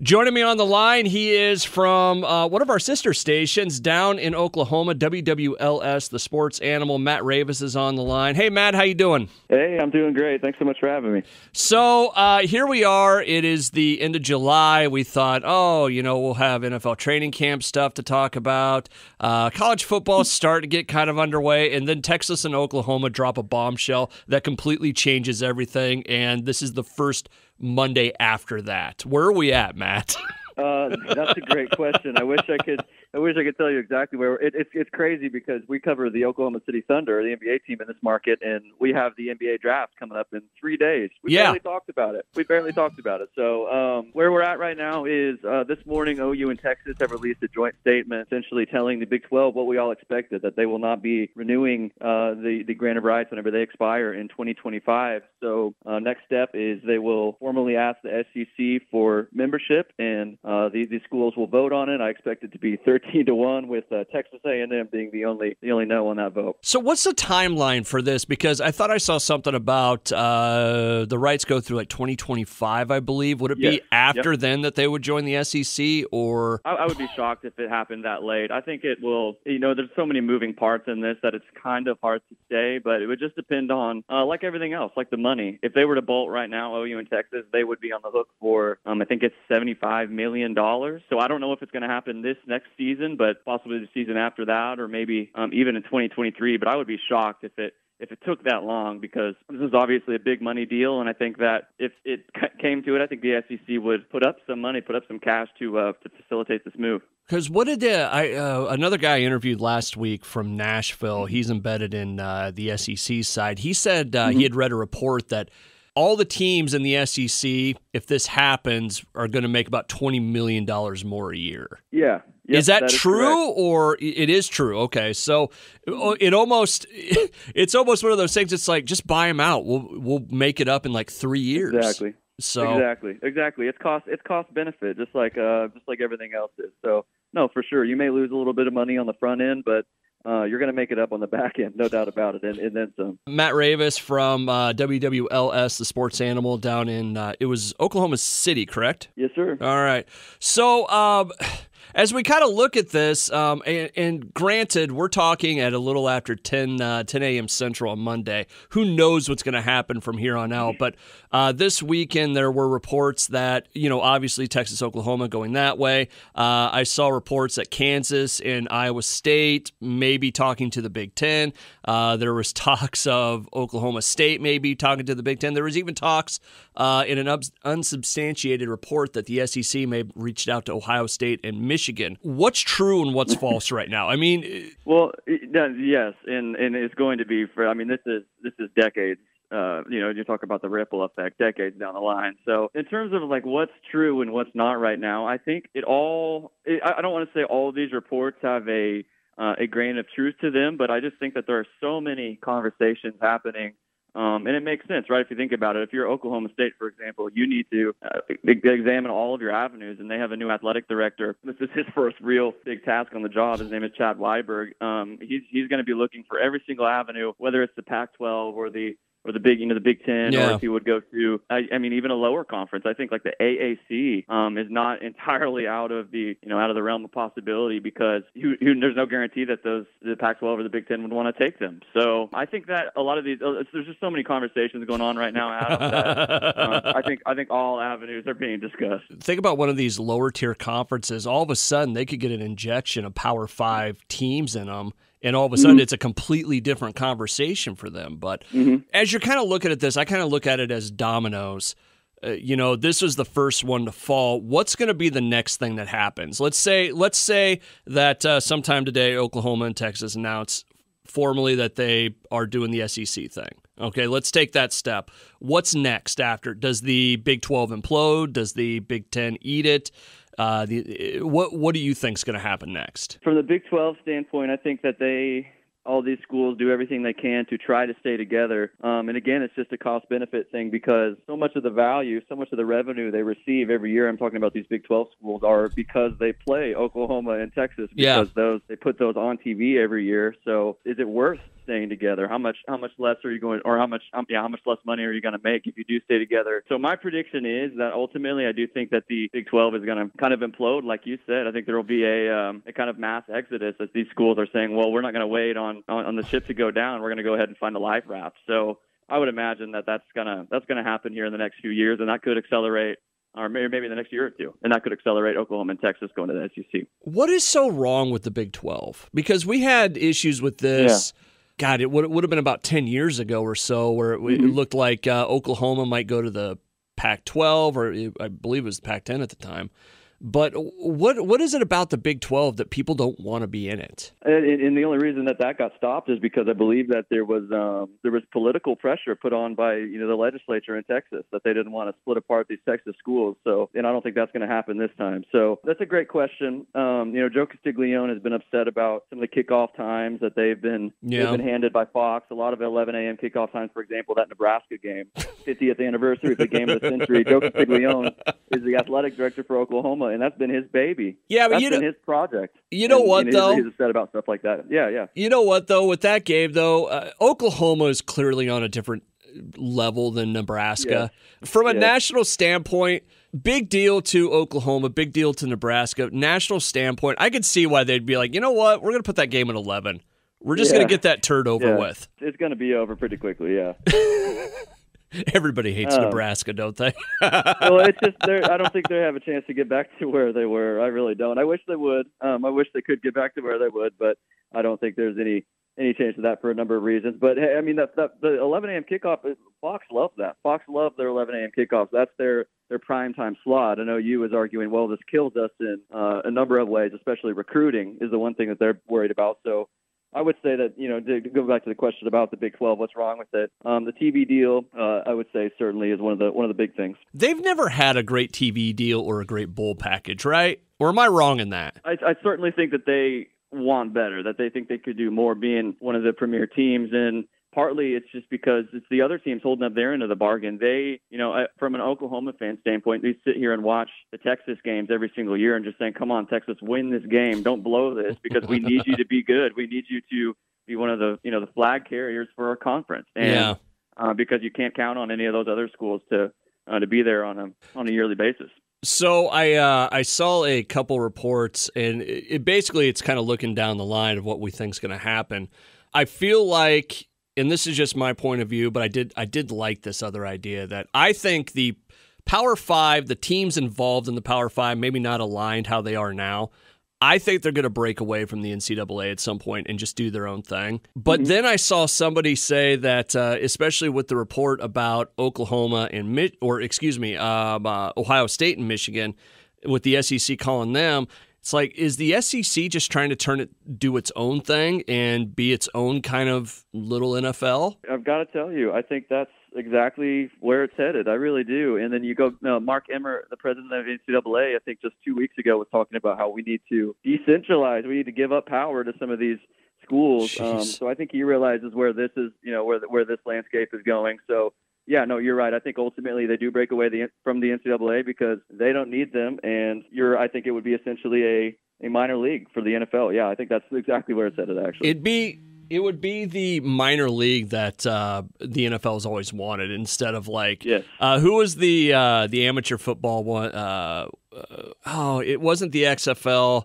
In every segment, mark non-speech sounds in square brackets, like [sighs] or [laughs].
Joining me on the line, he is from uh, one of our sister stations down in Oklahoma, WWLS, the sports animal. Matt Ravis is on the line. Hey, Matt, how you doing? Hey, I'm doing great. Thanks so much for having me. So uh, here we are. It is the end of July. We thought, oh, you know, we'll have NFL training camp stuff to talk about. Uh, college football [laughs] start to get kind of underway, and then Texas and Oklahoma drop a bombshell that completely changes everything. And this is the first Monday after that. Where are we at, Matt? Uh, that's a great question. I wish I could. I wish I could tell you exactly where. It, it's it's crazy because we cover the Oklahoma City Thunder, the NBA team in this market, and we have the NBA draft coming up in three days. We Yeah. barely talked about it. We barely talked about it. So um, where we're at right now is uh, this morning, OU and Texas have released a joint statement, essentially telling the Big 12 what we all expected that they will not be renewing uh, the the grant of rights whenever they expire in 2025. So uh, next step is they will formally ask the SEC for membership, and uh, the, the schools will vote on it. I expect it to be 13 to one, with uh, Texas A&M being the only the only no on that vote. So, what's the timeline for this? Because I thought I saw something about uh, the rights go through like 2025, I believe. Would it Yes. be after then that they would join the SEC, or I, I would be shocked if it happened that late. I think it will. You know, there's so many moving parts in this that it's kind of hard to say, but it would just depend on, uh, like everything else, like the money. If they were to bolt right now, OU and Texas, they would be on the hook for, um, I think it's 75 million dollars. So I don't know if it's going to happen this next season, but possibly the season after that, or maybe um, even in 2023. But I would be shocked if it if it took that long because this is obviously a big money deal, and I think that if it came to it, I think the SEC would put up some money, put up some cash to uh, to facilitate this move. because what did uh, I uh, another guy I interviewed last week from Nashville? He's embedded in uh, the SEC side. He said uh, he had read a report that all the teams in the SEC, if this happens, are going to make about twenty million dollars more a year. Yeah. Yep, is that, is true correct. or it is true? Okay, so it almost [laughs] it's almost one of those things. It's like just buy them out. We'll we'll make it up in like three years. Exactly. So Exactly. Exactly. It's cost. It's cost benefit, just like uh, just like everything else is. So no, for sure, you may lose a little bit of money on the front end, but uh, you're going to make it up on the [laughs] back end, no doubt about it, and, and then some. Matt Ravis from uh, WWLS, the sports animal down in uh, it was Oklahoma City, correct? Yes, sir. All right. So, um, as we kind of look at this, um, and, and granted, we're talking at a little after 10, uh, 10 a.m. Central on Monday. Who knows what's going to happen from here on out? But uh, this weekend, there were reports that, you know, obviously Texas, Oklahoma going that way. Uh, I saw reports that Kansas and Iowa State maybe talking to the Big Ten. Uh, there was [laughs] talks of Oklahoma State maybe talking to the Big Ten. There was even talks uh, in an unsubstantiated report that the SEC may have reached out to Ohio State and Michigan. What's true and what's false right now? I mean, eh, Well, yes, and and it's going to be for. I mean, this is this is decades. Uh, you know, you talk about the ripple effect, decades down the line. So, in terms of like what's true and what's not right now, I think it all. It, I don't want to say all of these reports have a uh, a grain of truth to them, but I just think that there are so many conversations happening. Um, and it makes sense, right? If you think about it, if you're Oklahoma State, for example, you need to uh, examine all of your avenues, and they have a new athletic director. [laughs] This is his first real big task on the job. His name is Chad Weiberg. Um, he's he's going to be looking for every single avenue, whether it's the Pac-12 or the or the big, you know, the Big Ten, Yeah. or if he would go to, I, I mean, even a lower conference. I think like the AAC um, is not [laughs] entirely out of the, you know, out of the realm of possibility because you, you, there's no guarantee that those the Pac-12 or the Big Ten would want to take them. So I think that a lot of these, uh, there's just so many conversations going on right now, Adam. That, um, [laughs] I think I think all avenues are being discussed. think about one of these lower tier conferences. All of a sudden, they could get an injection of Power Five teams in them, and all of a sudden, it's a completely different conversation for them. But as you're kind of looking at this, I kind of look at it as dominoes. Uh, you know, this was the first one to fall. What's going to be the next thing that happens? Let's say, let's say that uh, sometime today, Oklahoma and Texas announce formally that they are doing the SEC thing. Okay, let's take that step. What's next after? Does the Big 12 implode? Does the Big 10 eat it? Uh, the, what what do you think is going to happen next? From the Big 12 standpoint, I think that they all these schools do everything they can to try to stay together. Um, and again, it's just a cost benefit thing because so much of the value, so much of the revenue they receive every year, I'm talking about these Big 12 schools, are because they play Oklahoma and Texas Yeah. because those they put those on TV every year. So is it worth staying together? How much how much less are you going, or how much um, yeah, how much less money are you going to make if you do stay together? So my prediction is that ultimately, I do think that the Big 12 is going to kind of implode, like you said. I think there will be a um, a kind of mass exodus as these schools are saying, well, we're not going to wait on, on on the ship to go down. We're going to go ahead and find a life raft. So I would imagine that that's gonna that's gonna happen here in the next few years, and that could accelerate or maybe, maybe in the next year or two, and that could accelerate Oklahoma and Texas going to the SEC. What is so wrong with the Big 12? Because we had issues with this. Yeah. God, it would, it would have been about 10 years ago or so where it, mm-hmm. it looked like uh, Oklahoma might go to the Pac 12, or I believe it was Pac 10 at the time. But what what is it about the Big 12 that people don't want to be in it? And, and, the only reason that that got stopped is because I believe that there was um, there was political pressure put on by you know the legislature in Texas that they didn't want to split apart these Texas schools. So, and I don't think that's going to happen this time. So that's a great question. Um, you know, Joe Castiglione has been upset about some of the kickoff times that they've been yeah. they've been handed by Fox. A lot of 11 a.m. kickoff times, for example, that Nebraska game, 50th anniversary of the game of the century. Joe Castiglione is the athletic director for Oklahoma and that's been his baby. Yeah, but that's you been know, his project. You know and, what and though? He's, he's upset about stuff like that. Yeah, yeah. You know what though? With that game though, uh, Oklahoma is clearly on a different level than Nebraska. From a national standpoint, big deal to Oklahoma, big deal to Nebraska. National standpoint, I could see why they'd be like, you know what, we're going to put that game at eleven. We're just yeah. going to get that turd over yeah. with. It's going to be over pretty quickly, yeah. [laughs] [laughs] Everybody hates um, Nebraska, don't they? [laughs] well, it's just I don't [laughs] think they have a chance to get back to where they were. I really don't. I wish they would. Um, I wish they could get back to where they would, but I don't think there's any any chance of that for a number of reasons. But hey, I mean, that, that the 11 a.m. kickoff, Fox loves that. Fox loves their 11 a.m. kickoffs. That's their their prime time slot. I know you was arguing, well, this kills us in uh, a number of ways, especially recruiting is the one thing that they're worried about. So I would say that you know to go back to the question about the Big 12, what's wrong with it? Um, the TV deal, uh, I would say certainly is one of the one of the big things. They've never had a great TV deal or a great bowl package, right? Or am I wrong in that? I, I certainly think that they want better, that they think they could do more, being one of the premier teams and partly it's just because it's the other teams holding up their end of the bargain. They, you know, from an Oklahoma fan standpoint, they sit here and watch the Texas games every single year and just saying, "Come on, Texas, win this game. Don't blow this because we need you to be good. We need you to be one of the, you know, the flag carriers for our conference." And, yeah. Uh, because you can't count on any of those other schools to uh, to be there on a on a yearly basis. So I uh, I saw a couple reports, and it, it basically it's kind of looking down the line of what we think is going to happen. I feel like and this is just my point of view, but I did I did like this other idea that I think the Power Five, the teams involved in the Power Five, maybe not aligned how they are now. I think they're going to break away from the NCAA at some point and just do their own thing. But mm-hmm. then I saw somebody say that, uh, especially with the report about Oklahoma and Mi- or excuse me, um, uh, Ohio State and Michigan, with the SEC calling them, it's like, is the SEC just trying to turn it, do its own thing and be its own kind of little NFL? I've got to tell you, I think that's exactly where it's headed. I really do. And then you go, Mark Emmert, the president of NCAA, I think just two weeks ago was talking about how we need to decentralize. We need to give up power to some of these schools. Um, so I think he realizes where this is, you know, where where this landscape is going. So yeah, no, you're right. I think ultimately they do break away the, from the NCAA because they don't need them, and you're. I think it would be essentially a a minor league for the NFL. Yeah, I think that's exactly where it's headed. Actually, it'd be it would be the minor league that uh, the NFL has always wanted instead of like yes. uh, who was the uh, the amateur football one? Uh, uh, oh, it wasn't the XFL.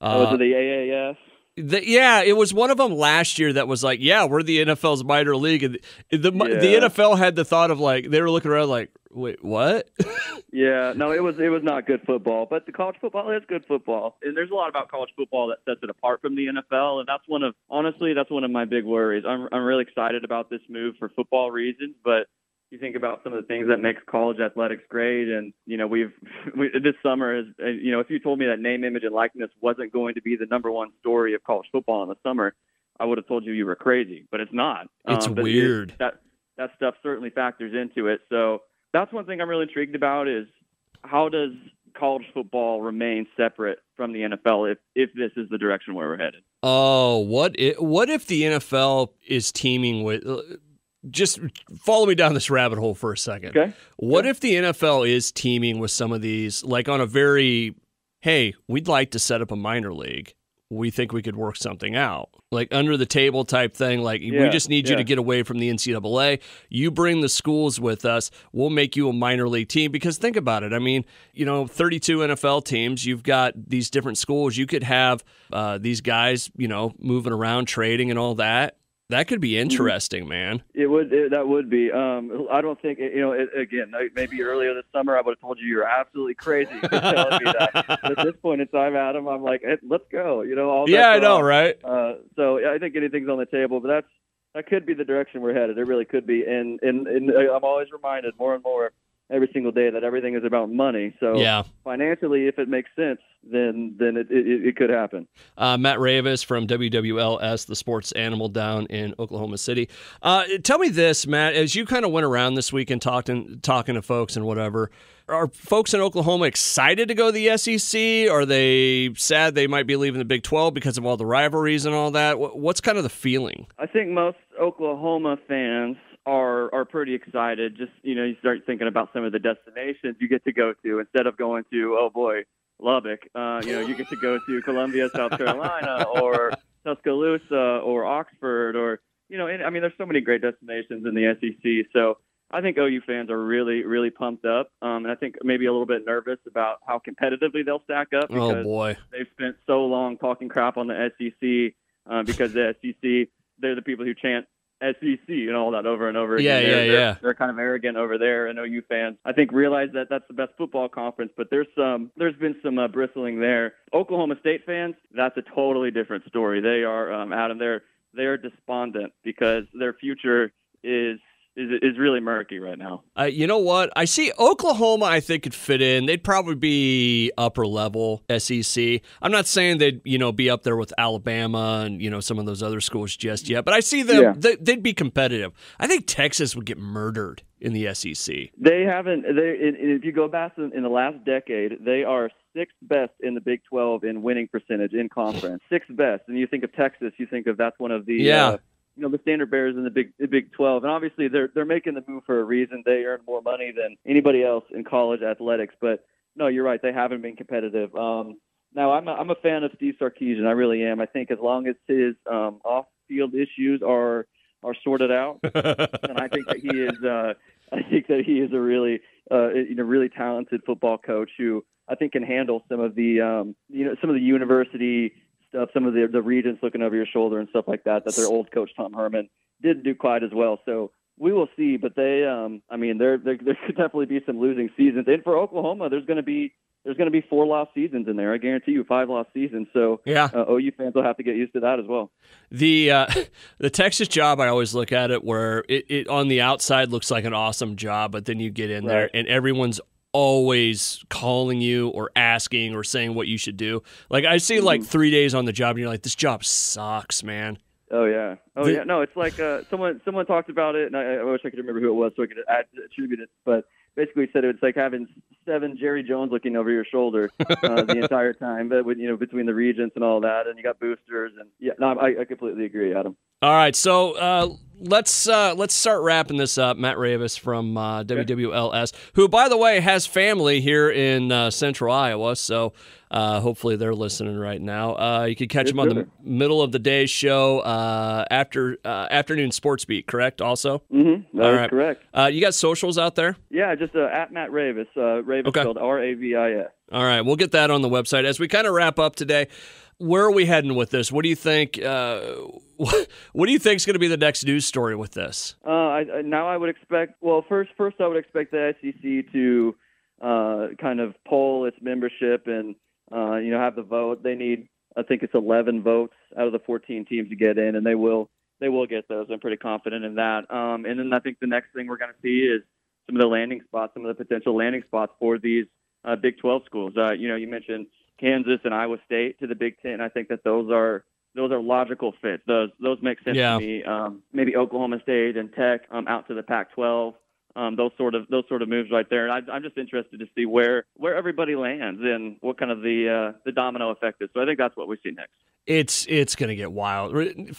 oh, was it the AAF? The, yeah, it was one of them last year that was like, yeah, we're the NFL's minor league, and the the, yeah. the NFL had the thought of like they were looking around like, wait, what? [laughs] yeah, no, it was it was not good football, but the college football is good football, and there's a lot about college football that sets it apart from the NFL, and that's one of honestly that's one of my big worries. I'm I'm really excited about this move for football reasons, but you think about some of the things that makes college athletics great and you know we've [laughs] we, this summer is uh, you know if you told me that name image and likeness wasn't going to be the number one story of college football in the summer i would have told you you were crazy but it's not. It's um, weird it, that that stuff certainly factors into it. So that's one thing i'm really intrigued about is how does college football remain separate from the NFL if if this is the direction where we're headed. Oh, what if, what if the NFL is teaming with just follow me down this rabbit hole for a second. Okay. What if the NFL is teaming with some of these, like on a very, hey, we'd like to set up a minor league. we think we could work something out, like under the table type thing. Like we just need you to get away from the NCAA. You bring the schools with us. We'll make you a minor league team. Because think about it. I mean, you know, 32 NFL teams. You've got these different schools. You could have uh, these guys, you know, moving around, trading, and all that. That could be interesting, man. It would it, that would be. Um, I don't think you know. It, again, maybe earlier this summer, I would have told you you're absolutely crazy for telling me that. [laughs] But at this point in time, Adam, I'm like, hey, let's go. You know, all Yeah, I know, right? Uh, so yeah, I think anything's on the table, but that's that could be the direction we're headed. It really could be. And and, and I'm always reminded more and more every single day that everything is about money. So Yeah. financially, if it makes sense, then then it it, it could happen. Uh, Matt Ravis from WWLS, the sports animal down in Oklahoma City. Uh, tell me this, Matt, as you kind of went around this week and talked and talking to folks and whatever, are folks in Oklahoma excited to go to the SEC? Are they sad they might be leaving the Big 12 because of all the rivalries and all that? What's kind of the feeling? I think most Oklahoma fans are are pretty excited. Just you know, you start thinking about some of the destinations you get to go to instead of going to oh boy Lubbock. Uh, you know, you get to go to Columbia, South Carolina, or [laughs] Tuscaloosa, or Oxford, or you know, and, I mean, there's so many great destinations in the SEC. So I think OU fans are really really pumped up, um, and I think maybe a little bit nervous about how competitively they'll stack up because Oh, boy. they've spent so long talking crap on the SEC uh, because the SEC they're the people who chant SEC and all that over and over again. Yeah, they're, yeah, they're, yeah. They're kind of arrogant over there, and OU fans I think realize that that's the best football conference. But there's some there's been some uh, bristling there. Oklahoma State fans that's a totally different story. They are um, Adam. They're they're despondent because their future is is is really murky right now. Uh, you know what? I see Oklahoma. I think could fit in. They'd probably be upper level SEC. I'm not saying they'd you know be up there with Alabama and you know some of those other schools just yet, but I see them. Yeah. They, they'd be competitive. I think Texas would get murdered in the SEC. They haven't. They if you go back in, in the last decade, they are sixth best in the Big 12 in winning percentage in conference. [sighs] Sixth best, and you think of Texas, you think of that's one of the Yeah. uh, you know the standard bearers in the Big the Big 12, and obviously they're they're making the move for a reason. They earn more money than anybody else in college athletics, but no, you're right. They haven't been competitive. Um, now I'm a, I'm a fan of Steve Sarkisian. I really am. I think as long as his um, off-field issues are are sorted out, [laughs] and I think that he is. Uh, I think that he is a really, uh, you know, really talented football coach who I think can handle some of the, um, you know, some of the university stuff, some of the the regents looking over your shoulder and stuff like that. That their old coach Tom Herman didn't do quite as well. So we will see. But they, um, I mean, there there there could definitely be some losing seasons. And for Oklahoma, there's going to be there's going to be four lost seasons in there. I guarantee you, five lost seasons. So Yeah. uh, OU fans will have to get used to that as well. The uh, [laughs] the Texas job, I always look at it where it, it on the outside looks like an awesome job, but then you get in there and everyone's always calling you or asking or saying what you should do. Like I see like three days on the job and you're like, this job sucks, man. Oh yeah. Oh The- yeah. No, it's like uh, someone someone talked about it, and I, I wish I could remember who it was so I could add, attribute it. But basically said it's like having seven Jerry Jones looking over your shoulder uh, the [laughs] entire time, but with, you know between the regents and all that, and you got boosters, and yeah, no, I, I completely agree, Adam. All right, so uh, let's uh, let's start wrapping this up. Matt Ravis from uh, WWLS, who by the way has family here in uh, Central Iowa, so uh, hopefully they're listening right now. Uh, you can catch Yes, them on the sir. middle of the day show uh, after uh, afternoon sports beat. Correct. Also, Mm-hmm. All right. correct. uh, you got socials out there. Yeah, just uh, at Matt Ravis. Uh, Ravis Okay. spelled R A V I S. All right, we'll get that on the website as we kind of wrap up today. Where are we heading with this? What do you think? Uh, [laughs] what do you think is going to be the next news story with this? Uh, I, now I would expect. Well, first, first I would expect the SEC to uh, kind of poll its membership and uh, you know have the vote. They need, I think it's 11 votes out of the 14 teams to get in, and they will. They will get those. I'm pretty confident in that. Um, and then I think the next thing we're going to see is some of the landing spots, some of the potential landing spots for these uh, Big 12 schools. Uh, you know, you mentioned Kansas and Iowa State to the Big Ten. I think that those are those are logical fits. Those those make sense Yeah. to me. Um, maybe Oklahoma State and Tech um, out to the Pac-12. Um, those sort of those sort of moves right there. And I, I'm just interested to see where where everybody lands and what kind of the uh, the domino effect is. So I think that's what we see next. It's it's going to get wild.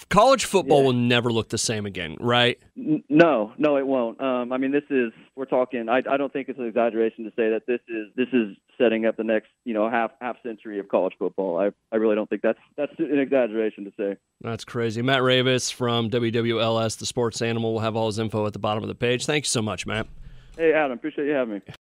College football yeah. will never look the same again, right? No, no, it won't. Um, I mean, this is we're talking. I, I don't think it's an exaggeration to say that this is this is setting up the next you know half half century of college football. I, I really don't think that's that's an exaggeration to say. That's crazy. Matt Ravis from WWLS, the Sports Animal, will have all his info at the bottom of the page. Thanks so much, Matt. Hey, Adam, appreciate you having me.